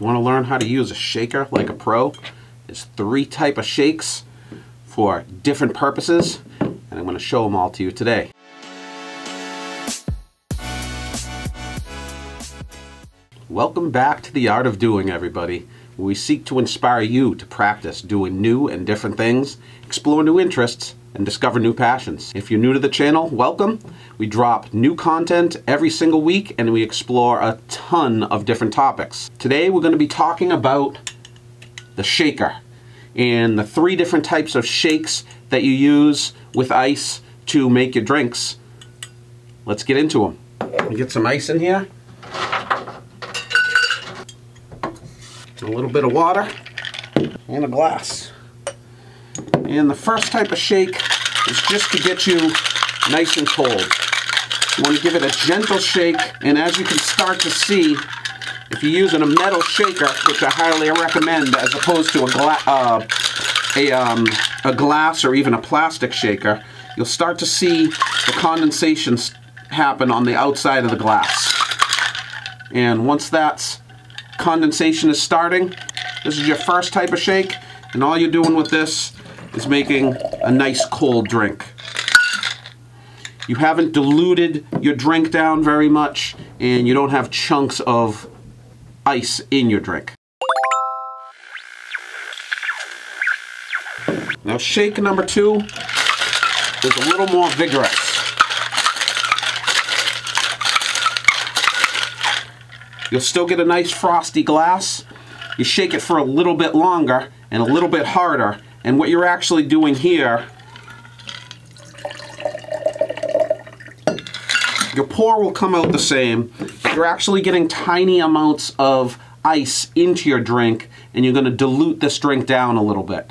You want to learn how to use a shaker like a pro, there's three type of shakes for different purposes, and I'm going to show them all to you today. Welcome back to The Art of Doing, everybody, we seek to inspire you to practice doing new and different things, explore new interests, and discover new passions. If you're new to the channel, welcome. We drop new content every single week and we explore a ton of different topics. Today we're going to be talking about the shaker and the three different types of shakes that you use with ice to make your drinks. Let's get into them. Get some ice in here. A little bit of water and a glass. And the first type of shake is just to get you nice and cold. You want to give it a gentle shake, and as you can start to see, if you're using a metal shaker, which I highly recommend as opposed to a, gla uh, a, um, a glass or even a plastic shaker, you'll start to see the condensation happen on the outside of the glass. And once that's condensation is starting, this is your first type of shake, and all you're doing with this is making a nice cold drink. You haven't diluted your drink down very much and you don't have chunks of ice in your drink. Now shake number two is a little more vigorous. You'll still get a nice frosty glass. You shake it for a little bit longer and a little bit harder and what you're actually doing here, your pour will come out the same, you're actually getting tiny amounts of ice into your drink and you're going to dilute this drink down a little bit.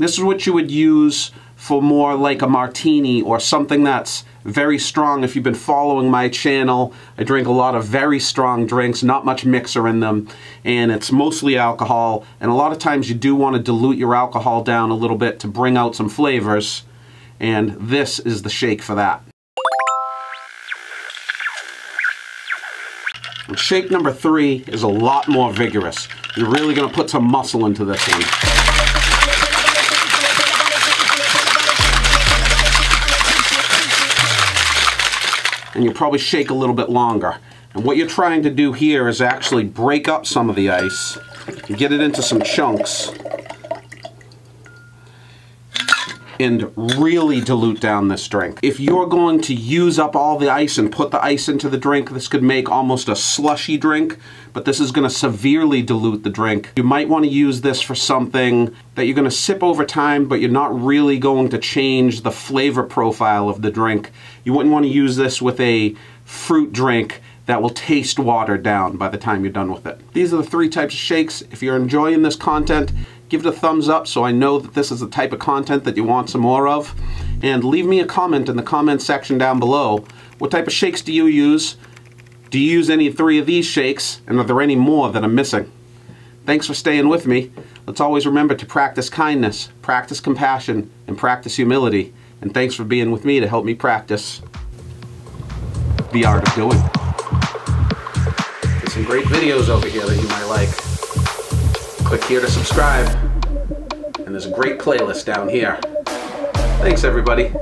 This is what you would use for more like a martini or something that's very strong. If you've been following my channel, I drink a lot of very strong drinks, not much mixer in them, and it's mostly alcohol. And a lot of times you do want to dilute your alcohol down a little bit to bring out some flavors, and this is the shake for that. Shake number three is a lot more vigorous. You're really going to put some muscle into this one. And you probably shake a little bit longer. And what you're trying to do here is actually break up some of the ice and get it into some chunks and really dilute down this drink. If you're going to use up all the ice and put the ice into the drink, this could make almost a slushy drink, but this is gonna severely dilute the drink. You might wanna use this for something that you're gonna sip over time, but you're not really going to change the flavor profile of the drink. You wouldn't wanna use this with a fruit drink that will taste watered down by the time you're done with it. These are the three types of shakes. If you're enjoying this content, give it a thumbs up so I know that this is the type of content that you want some more of. And leave me a comment in the comment section down below. What type of shakes do you use? Do you use any three of these shakes? And are there any more that I'm missing? Thanks for staying with me. Let's always remember to practice kindness, practice compassion, and practice humility. And thanks for being with me to help me practice the art of doing. There's some great videos over here that you might like. Click here to subscribe. And there's a great playlist down here. Thanks everybody.